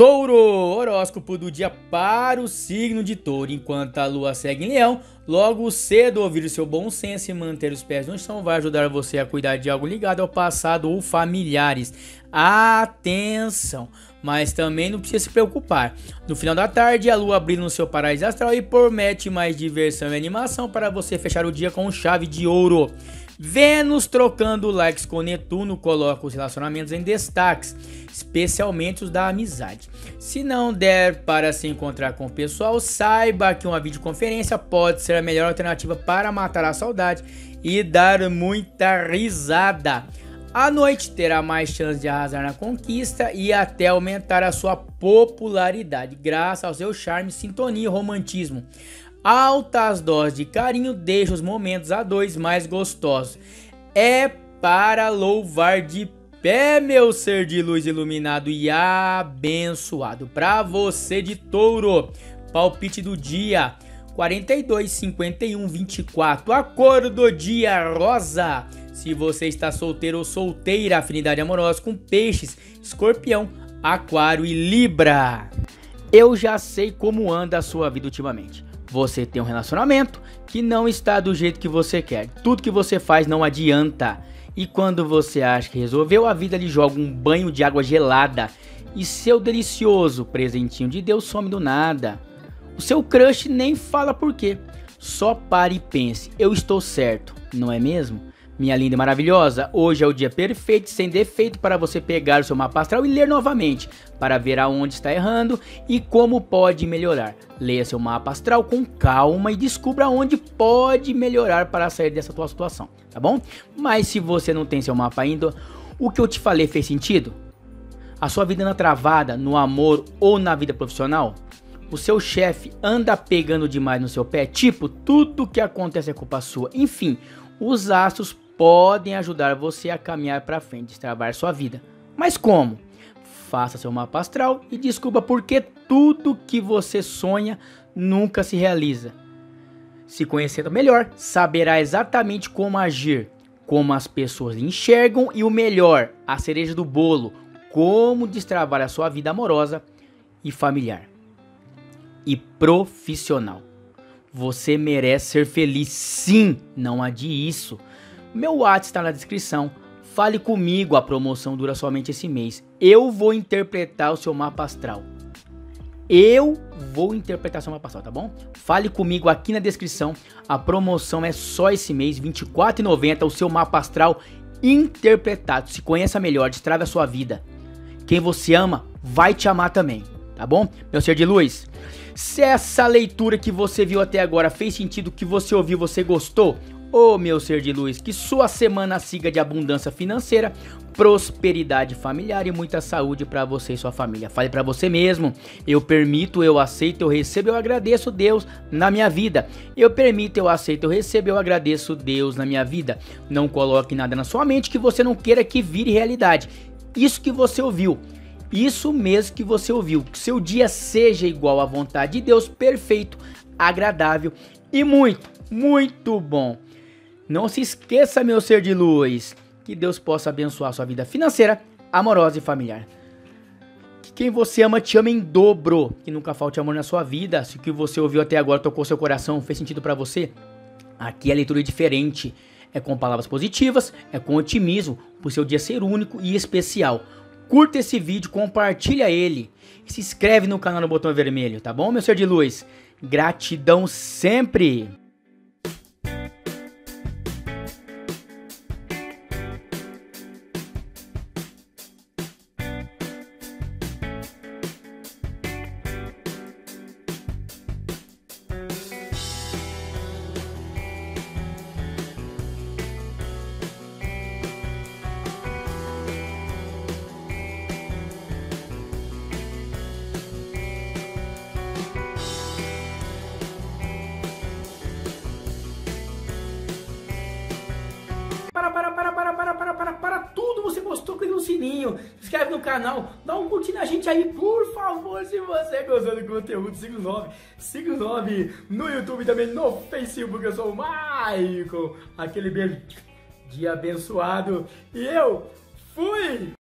Touro, horóscopo do dia para o signo de Touro. Enquanto a lua segue em Leão, logo cedo ouvir o seu bom senso e manter os pés no chão vai ajudar você a cuidar de algo ligado ao passado ou familiares. Atenção! Mas também não precisa se preocupar. No final da tarde, a lua brilha no seu paraíso astral e promete mais diversão e animação para você fechar o dia com chave de ouro. Vênus trocando likes com Netuno coloca os relacionamentos em destaques, especialmente os da amizade. Se não der para se encontrar com o pessoal, saiba que uma videoconferência pode ser a melhor alternativa para matar a saudade e dar muita risada. À noite terá mais chance de arrasar na conquista e até aumentar a sua popularidade, graças ao seu charme, sintonia e romantismo. Altas doses de carinho deixam os momentos a dois mais gostosos. É para louvar de pé, meu ser de luz iluminado e abençoado. Para você de touro, palpite do dia 42, 51, 24. A cor do dia rosa. Se você está solteiro ou solteira, afinidade amorosa com peixes, escorpião, aquário e libra. Eu já sei como anda a sua vida ultimamente. Você tem um relacionamento que não está do jeito que você quer. Tudo que você faz não adianta. E quando você acha que resolveu, a vida lhe joga um banho de água gelada. E seu delicioso presentinho de Deus some do nada. O seu crush nem fala por quê. Só pare e pense: eu estou certo, não é mesmo? Minha linda e maravilhosa, hoje é o dia perfeito sem defeito para você pegar o seu mapa astral e ler novamente, para ver aonde está errando e como pode melhorar. Leia seu mapa astral com calma e descubra onde pode melhorar para sair dessa tua situação, tá bom? Mas se você não tem seu mapa ainda, o que eu te falei fez sentido? A sua vida anda travada no amor ou na vida profissional? O seu chefe anda pegando demais no seu pé? Tipo, tudo que acontece é culpa sua. Enfim, os astros podem ajudar você a caminhar para frente, destravar sua vida. Mas como? Faça seu mapa astral e descubra por que tudo que você sonha nunca se realiza. Se conhecendo melhor, saberá exatamente como agir, como as pessoas enxergam e o melhor, a cereja do bolo, como destravar a sua vida amorosa e familiar e profissional. Você merece ser feliz, sim, não adie isso. Meu WhatsApp está na descrição. Fale comigo, a promoção dura somente esse mês. Eu vou interpretar o seu mapa astral. Eu vou interpretar seu mapa astral, tá bom? Fale comigo aqui na descrição. A promoção é só esse mês, R$ 24,90. O seu mapa astral interpretado. Se conheça melhor, destrave a sua vida. Quem você ama vai te amar também, tá bom? Meu ser de luz. Se essa leitura que você viu até agora fez sentido, que você ouviu, você gostou, Ô oh, meu ser de luz, que sua semana siga de abundância financeira, prosperidade familiar e muita saúde para você e sua família. Fale para você mesmo: eu permito, eu aceito, eu recebo, eu agradeço Deus na minha vida. Eu permito, eu aceito, eu recebo, eu agradeço Deus na minha vida. Não coloque nada na sua mente que você não queira que vire realidade. Isso que você ouviu. Isso mesmo que você ouviu, que seu dia seja igual à vontade de Deus, perfeito, agradável e muito, muito bom. Não se esqueça, meu ser de luz, que Deus possa abençoar sua vida financeira, amorosa e familiar. Que quem você ama te ama em dobro, que nunca falte amor na sua vida. Se o que você ouviu até agora tocou seu coração, fez sentido para você, aqui a leitura é diferente. É com palavras positivas, é com otimismo, por seu dia ser único e especial. Curta esse vídeo, compartilha ele e se inscreve no canal no botão vermelho, tá bom, meu ser de luz? Gratidão sempre! Sininho, se inscreve no canal, dá um curtir na gente aí, por favor, se você gostou do conteúdo, siga o 9, siga o 9 no YouTube também, no Facebook, eu sou o Maicon, aquele beijo de abençoado, e eu fui!